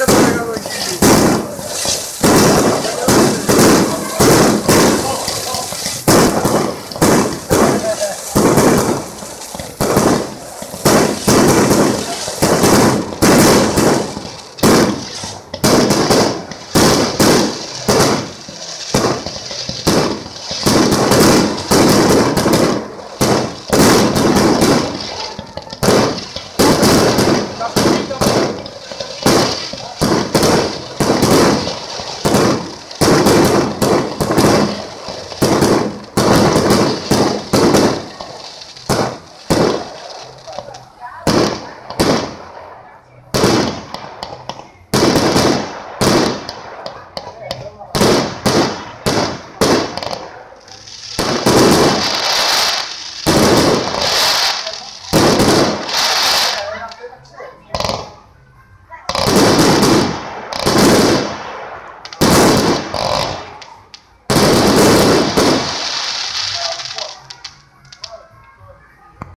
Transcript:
सब जगह वही